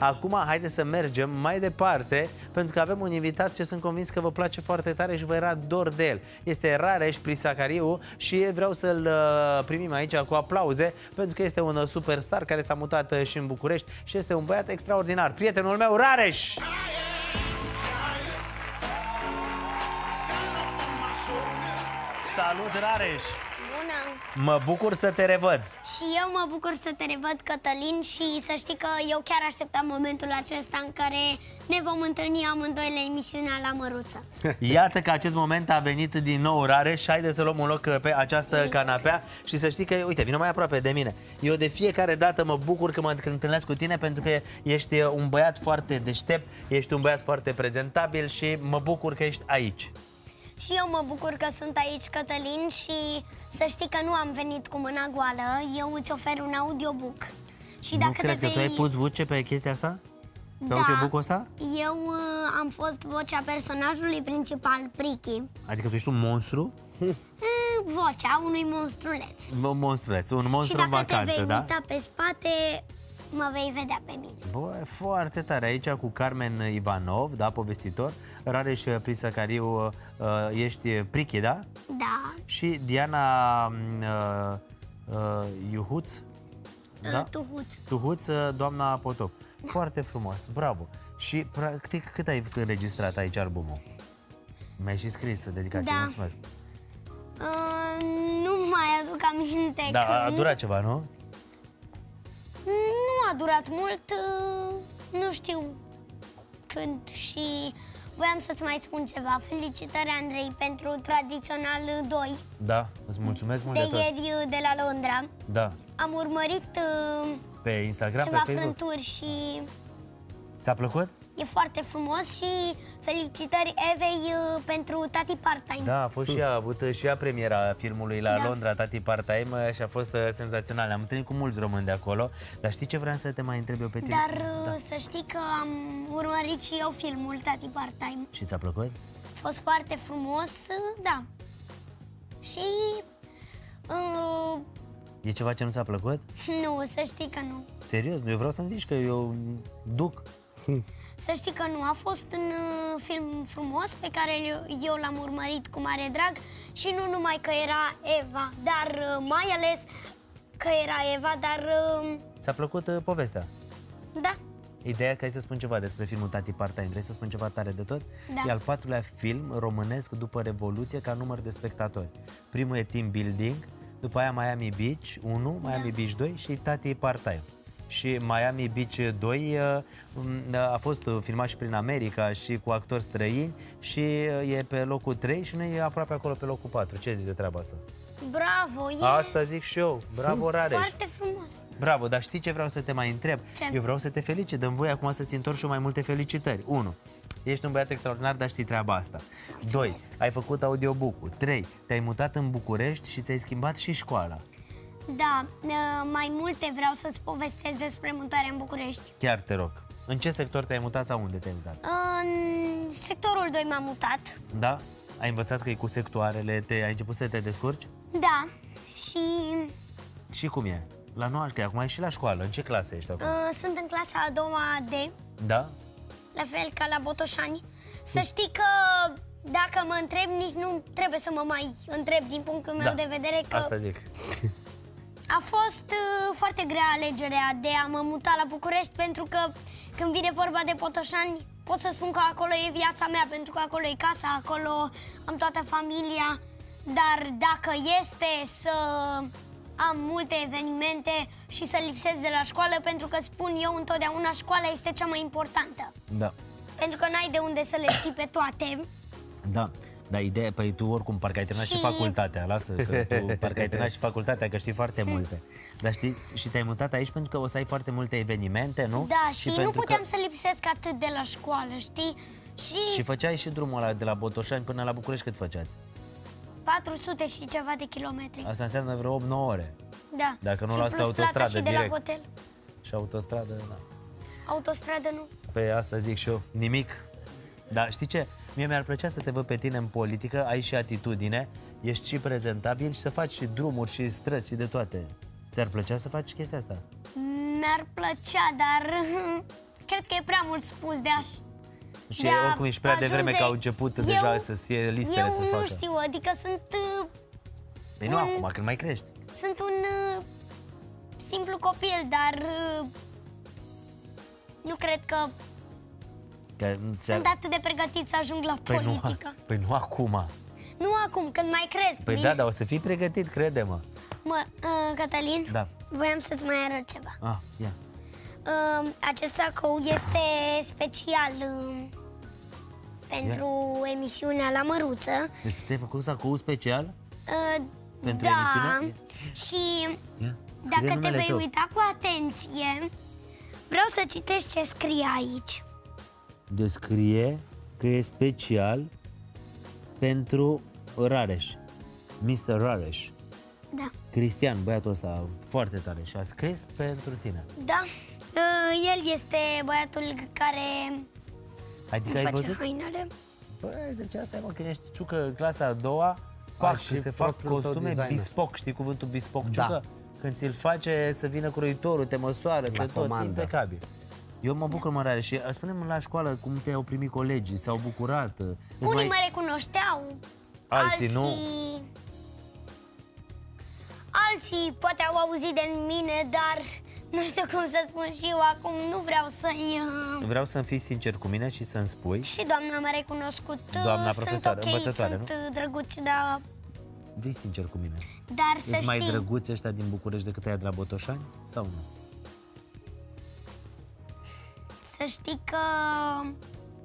Acum, haideți să mergem mai departe, pentru că avem un invitat ce sunt convins că vă place foarte tare și vă era dor de el. Este Rareș Prisacariu și vreau să-l uh, primim aici cu aplauze, pentru că este un uh, superstar care s-a mutat uh, și în București și este un băiat extraordinar. Prietenul meu, Rareș! Salut, Rareș! Bună! Mă bucur să te revăd. Și eu mă bucur să te revăd, Cătălin, și să știi că eu chiar așteptam momentul acesta în care ne vom întâlni amândoi la emisiunea La Măruță. Iată că acest moment a venit din nou rare și haide să luăm un loc pe această canapea și să știi că, uite, vină mai aproape de mine. Eu de fiecare dată mă bucur că mă întâlnesc cu tine pentru că ești un băiat foarte deștept, ești un băiat foarte prezentabil și mă bucur că ești aici. Și eu mă bucur că sunt aici, Cătălin, și să știi că nu am venit cu mâna goală. Eu îți ofer un audiobook. Și nu cred că tu ai pus voce pe chestia asta? Pe da, audiobook ăsta? eu uh, am fost vocea personajului principal, Priki. Adică tu ești un monstru? Uh, vocea unui monstruleț. Un monstruleț, un monstru în vacanță, da? Și dacă te vei da? pe spate, mă vei vedea pe mine. Bă, foarte tare. Aici cu Carmen Ivanov, da, povestitor. Rareș Prisacariu, uh, ești Prichi, da? Da. Și Diana uh, uh, Iuhuț, uh, da? Tuhuț. Tuhuț, uh, doamna Potop. Foarte frumos, bravo. Și practic cât ai înregistrat aici albumul? Mi-ai și scris dedicație, da. mulțumesc. Uh, nu mai aduc aminte Da, când... a durat ceva, nu? A durat mult, uh, nu știu când și voiam să-ți mai spun ceva. Felicitări, Andrei, pentru Tradițional 2. Da, îți mulțumesc mult de, de tot. ieri uh, de la Londra. Da. Am urmărit uh, pe Instagram, ceva pe Facebook. frânturi și... Ți-a plăcut? E foarte frumos și felicitări Evei uh, pentru Tati Part-Time. Da, a fost și ea, a avut și ea premiera filmului la da. Londra, Tati Part-Time și a fost uh, senzațional. Am întâlnit cu mulți români de acolo, dar știi ce vreau să te mai întreb eu pe tine? Dar uh, da. să știi că am urmărit și eu filmul Tati Part-Time. Și ți-a plăcut? A fost foarte frumos, da. Și... Uh, E ceva ce nu ți-a plăcut? Nu, să știi că nu. Serios? Eu vreau să-mi zici că eu duc. Să știi că nu, a fost un uh, film frumos pe care eu l-am urmărit cu mare drag și nu numai că era Eva, dar uh, mai ales că era Eva, dar... Uh, Ți-a plăcut uh, povestea? Da. Ideea că ai să spun ceva despre filmul Tati Partain, vrei să spun ceva tare de tot? Da. E al patrulea film românesc după Revoluție ca număr de spectatori. Primul e Team Building, după aia Miami Beach 1, Miami da. Beach 2 și Tati Part-Time și Miami Beach 2 uh, mm, a fost filmat și prin America și cu actori străini și uh, e pe locul 3 și noi e aproape acolo pe locul 4. Ce zici de treaba asta? Bravo! E... Asta zic și eu. Bravo, Rareș! Foarte frumos! Bravo, dar știi ce vreau să te mai întreb? Ce? Eu vreau să te felicit, dăm voi acum să-ți întorci și mai multe felicitări. 1. Ești un băiat extraordinar, dar știi treaba asta. 2. Ai făcut audiobook-ul. 3. Te-ai mutat în București și ți-ai schimbat și școala. Da, ă, mai multe vreau să-ți povestesc despre mutarea în București. Chiar te rog. În ce sector te-ai mutat sau unde te-ai mutat? În sectorul 2 m-am mutat. Da? Ai învățat că e cu sectoarele, te, ai început să te descurci? Da, și... Și cum e? La noua, că acum ești și la școală. În ce clasă ești acum? Uh, sunt în clasa a doua D. Da? La fel ca la Botoșani. Să știi că dacă mă întreb, nici nu trebuie să mă mai întreb din punctul meu da. de vedere că... Asta zic. A fost uh, foarte grea alegerea de a mă muta la București pentru că când vine vorba de Potoșani pot să spun că acolo e viața mea pentru că acolo e casa, acolo am toată familia dar dacă este să am multe evenimente și să lipsesc de la școală pentru că spun eu întotdeauna școala este cea mai importantă. Da. Pentru că n-ai de unde să le știi pe toate. Da. Dar ideea, păi tu oricum parcă ai terminat și, și facultatea, lasă, că tu parcă ai terminat și facultatea, că știi foarte multe. Dar știi, și te-ai mutat aici pentru că o să ai foarte multe evenimente, nu? Da, și, și nu puteam că... să lipsesc atât de la școală, știi? Și... și făceai și drumul ăla de la Botoșani până la București cât făceați? 400 și ceva de kilometri. Asta înseamnă vreo 8-9 ore. Da. Dacă nu luați pe autostradă și direct. de la hotel. Și autostradă, da. Autostradă nu. Pe asta zic și eu, nimic. Dar știi ce? Mie mi-ar plăcea să te văd pe tine în politică, ai și atitudine, ești și prezentabil și să faci și drumuri și străzi și de toate. Ți-ar plăcea să faci chestia asta? Mi-ar plăcea, dar cred cred că e prea mult spus de aș... Și de a oricum ești prea devreme ajunge- că au început Eu- deja să fie listele Eu să nu facă. știu, adică sunt, uh, Păi nu un- acum, când mai crești. sunt un uh, simplu copil, dar uh, nu cred că Că nu ți-a- sunt atât de pregătit să ajung la Păi nu, politică. păi nu acum. Nu acum, când mai cresc. Păi bine? da, dar o să fii pregătit, crede-mă. Mă, uh, Cătălin, Da. voiam să-ți mai arăt ceva. Ah, ia. Uh, acest sacou este special uh, pentru emisiunea la Măruță. Deci tu ți-ai făcut sacou special? Uh, Pentru da, emisiune? și Ia. Scrie dacă te numele vei tău. uita cu atenție, vreau să citești ce scrie aici. Descrie că e special pentru Rareș. Mr. Rareș. Da. Cristian, băiatul ăsta foarte tare și a scris pentru tine. Da. Uh, el este băiatul care Adică îmi ai face văzut? hainele. Băi, deci asta e, mă, când ești ciucă clasa a doua, pac, și se fac propriul tău costume designer. bespoc, știi cuvântul bespoc, Da. ciucă? Când ți-l face să vină croitorul, te măsoară, La te tot, comandă. impecabil. Eu mă bucur mă rare și uh, spune-mi la școală cum te-au primit colegii, s-au bucurat. uh, îți Unii mă recunoșteau, Alții nu. alții... Alții poate au auzit de mine, dar nu știu cum să spun și eu acum, nu vreau să-i... uh, Vreau să-mi fii sincer cu mine și să-mi spui, Și doamna m-a recunoscut, uh, Doamna sunt profesoară, ok, învățătoare, sunt nu? uh, drăguți, dar, fii sincer cu mine. dar să Sunt mai știi, drăguți ăștia din București decât aia de la Botoșani sau nu? Să știi că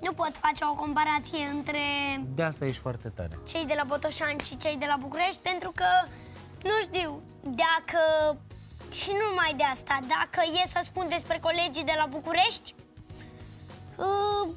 nu pot face o comparație între De asta ești foarte tare. cei de la Botoșani și cei de la București, pentru că, nu știu, dacă, și nu numai de asta, dacă e să spun despre colegii de la București, uh,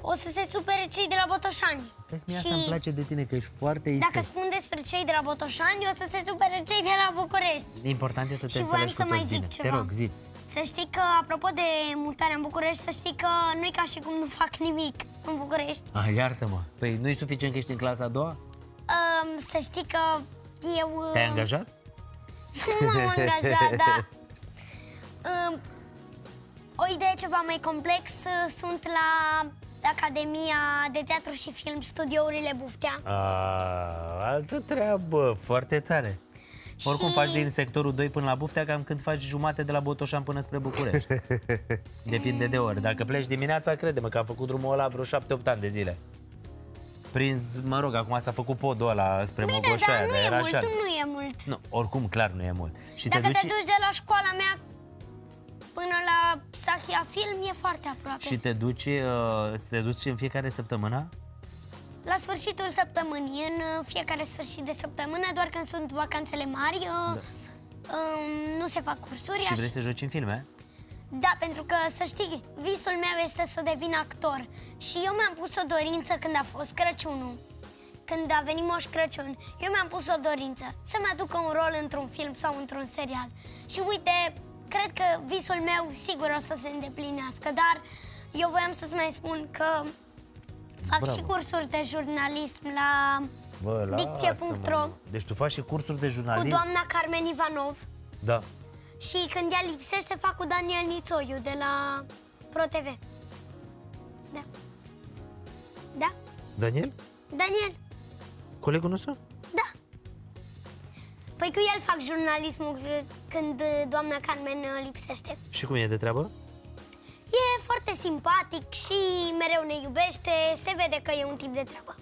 o să se supere cei de la Botoșani. Vezi, mie asta îmi place de tine, că ești foarte dacă isteț. spun despre cei de la Botoșani, o să se supere cei de la București. Important e să te Și voiam înțelegi să cu mai toți zic bine. ceva. Te rog, zi. Să știi că, apropo de mutarea în București, să știi că nu e ca și cum nu fac nimic în București. Ah, iartă-mă. Păi nu-i suficient că ești în clasa a doua? Um, să știi că eu... uh, Te-ai angajat? Nu m-am angajat, dar... Um, o idee ceva mai complex, uh, sunt la Academia de Teatru și Film Studiourile Buftea. A, altă treabă, foarte tare. Oricum Și- faci din sectorul 2 până la Buftea, cam când faci jumate de la Botoșan până spre București. Depinde de ori. Dacă pleci dimineața, crede-mă că am făcut drumul ăla vreo 7-8 ani de zile. Prins, mă rog, acum s-a făcut podul ăla spre Bine, Mogoșoaia, dar nu e era mult, așa. nu e mult. Nu, oricum, clar nu e mult. Și Dacă te te duci, duci de la școala mea până la Sahia Film, e foarte aproape. și te duci, uh, te duci în fiecare săptămână? La sfârșitul săptămânii, în uh, fiecare sfârșit de săptămână, doar când sunt vacanțele mari, uh, um, nu se fac cursuri. Da. Și aș- vrei să joci în filme? Da, pentru că, să știi, visul meu este să devin actor. Și eu mi-am pus o dorință când a fost Crăciunul. Când a venit Moș Crăciun, eu mi-am pus o dorință să-mi aducă un rol într-un film sau într-un serial. Și uite, cred că visul meu sigur o să se îndeplinească, dar eu voiam să-ți mai spun că fac Bravo. și cursuri de jurnalism la Bă, Dicție.ro. lasă-mă. Deci tu faci și cursuri de cu jurnalism? doamna Carmen Ivanov. Da. Și când ea lipsește, fac cu Daniel Nițoiu de la ProTV. Da. Da? Daniel? Daniel? Colegul nostru? Da. Păi cu el fac jurnalismul uh, când uh, doamna Carmen uh, lipsește. Și cum e de treabă? E foarte simpatic și mereu ne iubește, se vede că e un tip de treabă.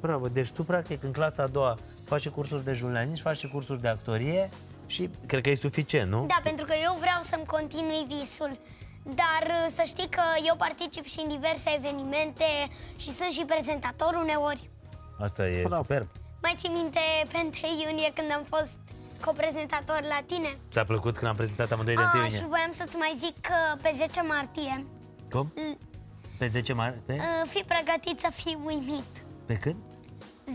Bravo, deci tu practic în clasa a doua faci și cursuri de jurnalism, faci și cursuri de actorie și cred că e suficient, nu? Da, pentru că eu vreau să-mi continui visul. Dar uh, să știi că eu particip și în diverse evenimente și sunt și prezentator uneori. Asta e Bravo. superb. Mai ții minte pe 1 iunie când am fost coprezentator la tine? Ți-a plăcut când am prezentat amândoi de Ah, 1 și iunie? voiam să-ți mai zic că pe 10 martie Cum? Mm. Pe 10 martie? Pe? uh, fii pregătit să fii uimit. Pe când?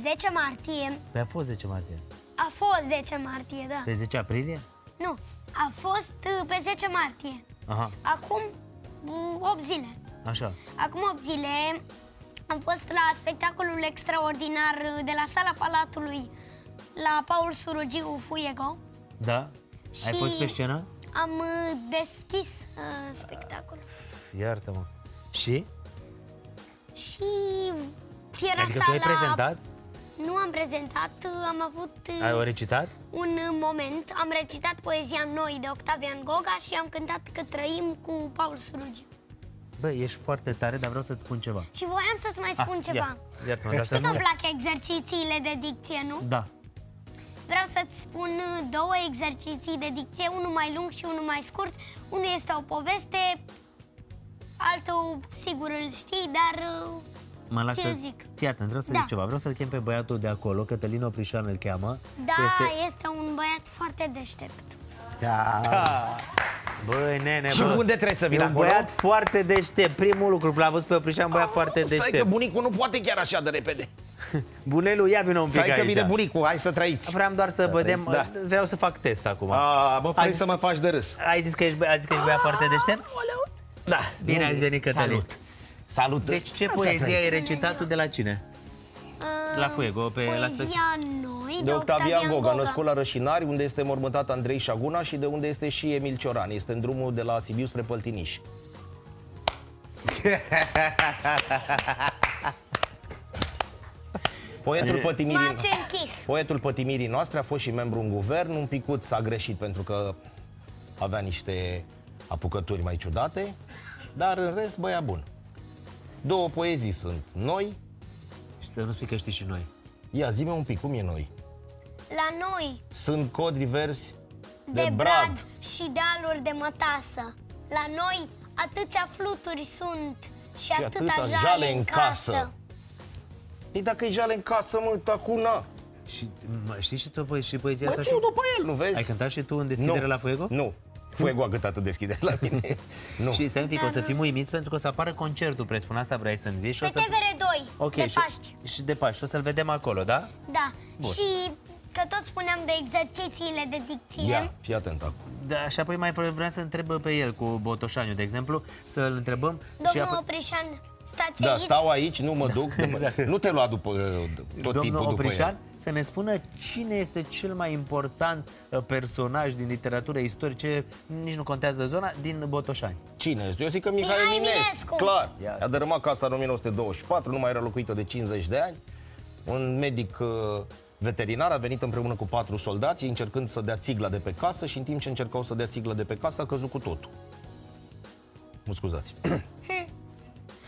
10 martie, Pe a fost 10 martie. a fost 10 martie, da. Pe 10 aprilie? Nu, a fost uh, pe 10 martie. Aha, Acum uh, 8 zile. așa. Acum 8 zile am fost la spectacolul extraordinar uh, de la Sala Palatului la Paul Surugiu Fuego. Da? Ai Și- fost pe scenă? am uh, deschis uh, spectacolul. Iartă-mă. Și? Și era Adică tu sala... ai prezentat? Nu am prezentat, uh, am avut uh, Ai o recitat? un uh, moment, am recitat poezia Noi de Octavian Goga și am cântat Că trăim cu Paul Surugiu. Bă, ești foarte tare, dar vreau să-ți spun ceva. Și voiam să-ți mai spun Ah, ceva. Ia, iartă-mă, dar să Știi că nu... îmi plac exercițiile de dicție, nu? Da. Vreau să-ți spun uh, două exerciții de dicție, unul mai lung și unul mai scurt. Unul este o poveste, altul sigur îl știi, dar uh, Mă las ți-l să... zic. Fii atent, vreau să Da. zic ceva. Vreau să-l chem pe băiatul de acolo, Cătălin Oprișan îl cheamă. Da, Este... este un băiat foarte deștept. Da. Băi, nene, Și bă. unde trebuie să vin E un acolo? băiat foarte deștept. Primul lucru, l-a văzut pe Oprișan, un băiat foarte Stai că deștept. bunicul nu poate chiar așa de repede. Bunelu, ia vină un pic Stai că aici. vine bunicul, hai să trăiți. Vreau doar să vedem, Da. vreau să fac test acum. A, mă, vrei Ai- să mă faci de râs. Ai zis că ești, bă- ai zis că ești băiat foarte deștept? Da. Bine ați venit, Cătălin. Salut. Salut. Deci ce Să poezie ai trăiți. recitat tu de la cine? Uh, La Fuego, pe la spe- Poezia Noi de, De Octavian Goga, născut la Rășinari, unde este mormântat Andrei Șaguna și de unde este și Emil Cioran. Este în drumul de la Sibiu spre Păltiniș. Poetul Pătimirii... M-ați închis. Poetul Pătimirii noastre a fost și membru în guvern, un picuț a greșit pentru că avea niște apucături mai ciudate, dar în rest băia bun. Două poezii sunt noi. Și să nu spui că știi și noi. Ia, zi un pic, cum e noi? La noi, Sunt cod rivers de, de brad și dealuri de mătasă. La noi, atâția fluturi sunt și, Și atâta, atâta jale în casă. Ei, dacă e jale în casă, mă, tacuna. Și mă, știi și tu poe- și poezia Mă asta? țiu după el, nu vezi? Ai cântat și tu în deschidere nu. la Fuego? Nu. Fuego a cântat în deschidere la mine. nu. Și stai un pic, Da, o să nu. fim uimiți pentru că o să apară concertul, presupun asta vrei să-mi zici. și Pe o să... TVR2, Ok, de și, Paști. și de Paști. Și o să-l vedem acolo, da? Da. Bun. Și că tot spuneam de exercițiile de dicție. Ia, fii atent acum. Da, și apoi mai vreau să întreb pe el cu Botoșaniu, de exemplu, să-l întrebăm și Domnul apoi... Oprișan, stați Da, aici. stau aici, nu mă duc. Exact. Nu te lua după uh, tot Domnul timpul după Oprișan el. să ne spună cine este cel mai important uh, personaj din literatură istorice, nici nu contează zona, din Botoșani. Cine este? Eu zic că Mihai Mihai Eminescu. Eminescu. Clar. Ia. A dărâmat casa în 1924, nu mai era locuită de 50 de ani. Un medic uh, veterinar a venit împreună cu patru soldați, încercând să dea țigla de pe casă și în timp ce încercau să dea țigla de pe casă, a căzut cu totul. Mă scuzați.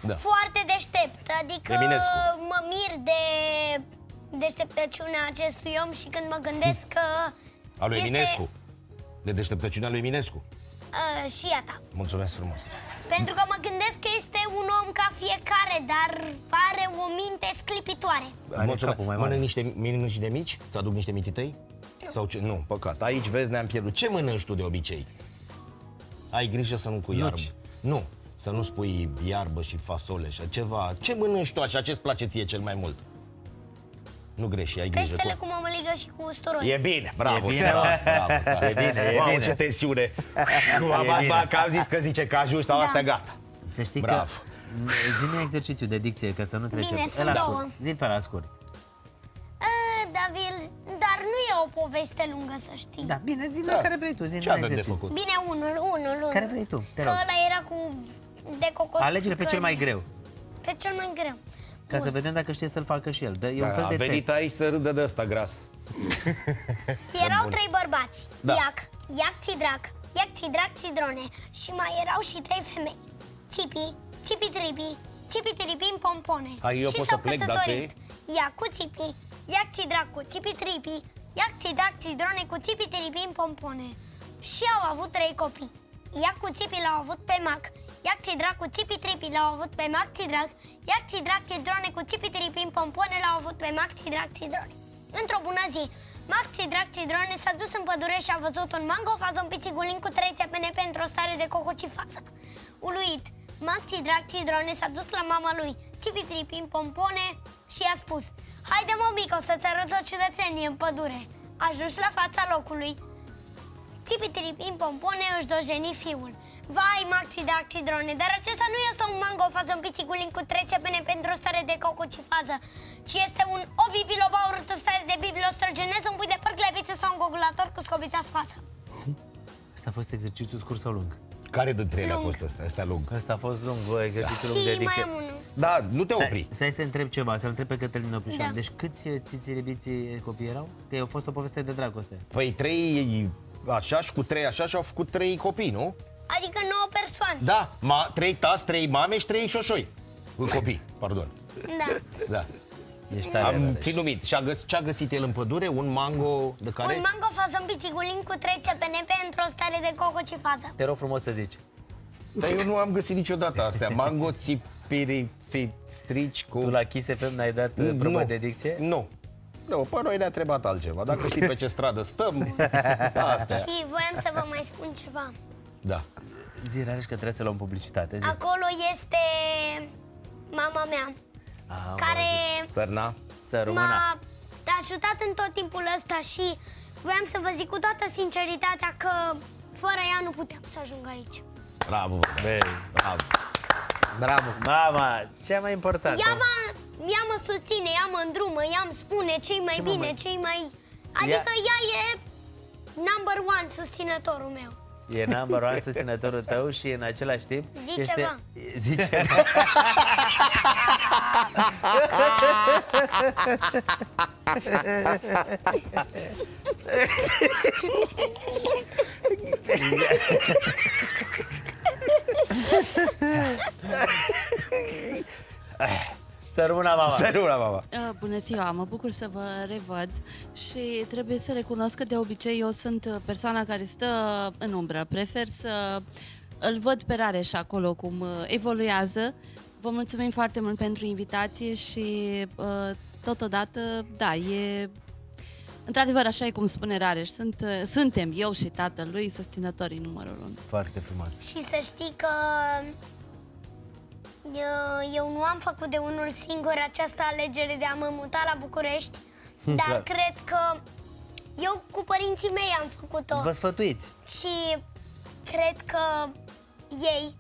da. Foarte deștept, adică Eminescu. mă mir de deșteptăciunea acestui om și când mă gândesc că A lui este, Eminescu. De deșteptăciunea lui Eminescu. Uh, și a ta. Mulțumesc frumos. Pentru că mă gândesc că este un om ca fiecare, dar are o minte sclipitoare. Are Mulțumesc. capul mai mare. Mănânci niște, mănânci niște mici? Ți aduc niște mititei? Sau ce? Nu, păcat. Aici vezi, ne-am pierdut. Ce mănânci tu de obicei? Ai grijă să nu cu iarbă. Nuci. Nu, să nu spui iarbă și fasole și ceva. Ce mănânci tu așa? Ce-ți place ție cel mai mult? Nu greși, ai grijă. Peștele cu- cu mămăligă și cu usturoi. E bine, bravo. E bine, bravo, mă. bravo, da. E bine, e Mamă, bine. ce tensiune. Ba, E ba, bine. ba, că am zis că zice că ajungi, sau astea gata. Să știi Bravo. că zi exercițiu de dicție, ca să nu trecem. Bine, sunt Ăla două. scurt. Zi pe la scurt. Uh, David, dar nu e o poveste lungă, să știi. Da, bine, zi Da. care vrei tu, zi Ce un avem de exercițiu. făcut? Bine, unul, unul, unul. Care vrei tu, te Că rog. ăla era cu de cocos. Alege-le pe cel mai greu, Pe cel mai greu. ca să vedem dacă știe să-l facă și el. Dă- E un Da, fel a de venit test. aici să râdă de ăsta gras. Erau trei bărbați. Da. Iac, Iac, Țidrac, Iac, Țidrac, Țidrone. Și mai erau și trei femei. Țipi, Țipi, Tripi, Țipi, Tripi, în pompone. Hai, eu și pot s-au să plec dacă căsătorit. Iac cu Țipi, Iac, Țidrac cu Țipi, Tripi, Iac, Țidrac, Țidrone cu Țipi, Tripi, în pompone. Și au avut trei copii. Iac cu Țipi l-au avut pe Mac, Iac, Țidrac cu Țipi, Tripi l-au avut pe Mac, Țidrac, Iac, Țidrac, Țidrone cu Țipi, Tripi, în pompone l-au avut pe Mac, Țidrac, Țidrone. Într-o bună zi, Mac Țidrac Țidrone s-a dus în pădure și a văzut un mango fazon pițigulin cu trei țepene pentru o stare de cococifasă. Uluit, Mac Țidrac Țidrone s-a dus la mama lui, Țipi Tripi în pompone și i-a spus Haide mă mică, să-ți arăt o ciudățenie în pădure. Ajuns la fața locului, Țipi Tripi în pompone își dojeni fiul. Vai, Mac Țidrac Țidrone, dar acesta nu este un mango fazon pițigulin cu trei țepene pentru o stare de cococifază, ci este un obi bilobaurut în stare de bibliostrăgenez, un pui de păr cleviță sau un gogulator cu scobița scoasă. Asta a fost exercițiu scurt sau lung? Care dintre ele a Lung. fost ăsta? Asta lung. Asta a fost lung, o exercițiu lung de Și mai dicție. am unul. Da, nu te opri. Stai, stai să întreb ceva, să întreb pe Cătălin Oprișan. Da. Deci câți uh, țițiribiții copii erau? Că a fost o poveste de dragoste. Păi trei așa și cu trei așa și au făcut trei copii, nu? Adică 9 persoane. Da, ma, trei tați, trei mame și trei șoșoi. Copii, pardon. Da. Da. Ești tare, Am Rareș. ținut minte. Și a găs- ce a găsit el în pădure? Un mango de care? Un mango fazon pițigulin cu trei țepenepe într-o stare de cococifază. Te rog frumos să zici. Dar eu nu am găsit niciodată astea. Mango, țipiri, strici cu... Tu la Kiss FM n-ai dat uh, probă nu. de dicție? Nu. Nu, pe noi ne-a trebuit altceva. Dacă știi pe ce stradă stăm, astea. Și voiam să vă mai spun ceva. Da. Zi, Rareș, că trebuie să luăm publicitate. Zi. Acolo este mama mea, Ah, care Sărna. Să rămână. m-a ajutat în tot timpul ăsta și voiam să vă zic cu toată sinceritatea că fără ea nu puteam să ajung aici. Bravo. Băi, Bravo. Bravo. Mama, cea mai importantă. Ea mă, ea mă susține, ea mă îndrumă, ea îmi spune ce mai Ce mă bine, mai- ce mai... Adică ea e number one susținătorul meu. E number one susținătorul tău și în același timp Zi este... ceva. Zi ceva. Să rămână mama. Săruna, mama. Uh, Bună ziua, mă bucur să vă revăd și trebuie să recunosc că de obicei eu sunt uh, persoana care stă în umbră. Prefer să îl văd pe Rareș acolo cum uh, evoluează. Vă mulțumim foarte mult pentru invitație și uh, totodată, da, e într-adevăr așa e cum spune Rareș. Sunt, uh, suntem eu și tatălui susținătorii numărul unu. Foarte frumos. Și să știi că eu, eu nu am făcut de unul singur această alegere de a mă muta la București, dar Clar. cred că eu cu părinții mei am făcut-o Vă sfătuiți. și cred că ei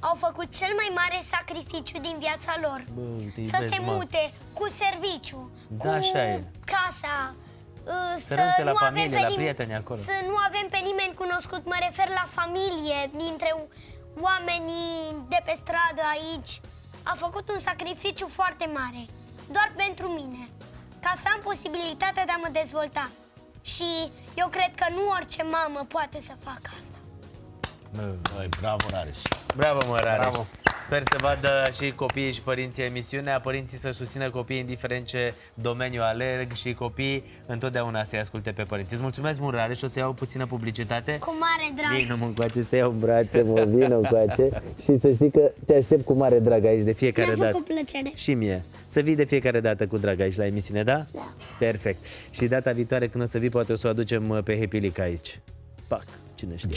au făcut cel mai mare sacrificiu din viața lor. Bă, uite, să vezi, se mă. mute cu serviciu, Da, cu așa e. casa, uh, Să să renunțe la nu avem familie, pe la nim- prieteni acolo. Să nu avem pe nimeni cunoscut, mă refer la familie, dintre oamenii de pe stradă aici. A făcut un sacrificiu foarte mare, doar pentru mine, ca să am posibilitatea de a mă dezvolta. Și eu cred că nu orice mamă poate să facă asta. Băi, bravo, Rareș. Bravo, mă, Rareș. Bravo. Sper să vadă și copiii și părinții emisiunea, părinții să susțină copiii indiferent ce domeniu alerg și copiii întotdeauna să-i asculte pe părinți. Îți mulțumesc mult, Rareș, o să iau puțină publicitate. Cu mare drag. Vino mă încoace, să te iau în brațe, mă, vino încoace și să știi că te aștept cu mare drag aici de fiecare Mi-a dată. făcut plăcere. Și mie. Să vii de fiecare dată cu drag aici la emisiune, da? Da. Perfect. Și data viitoare când o să vii, poate o să o aducem uh, pe Happy League aici. Pac, cine știe.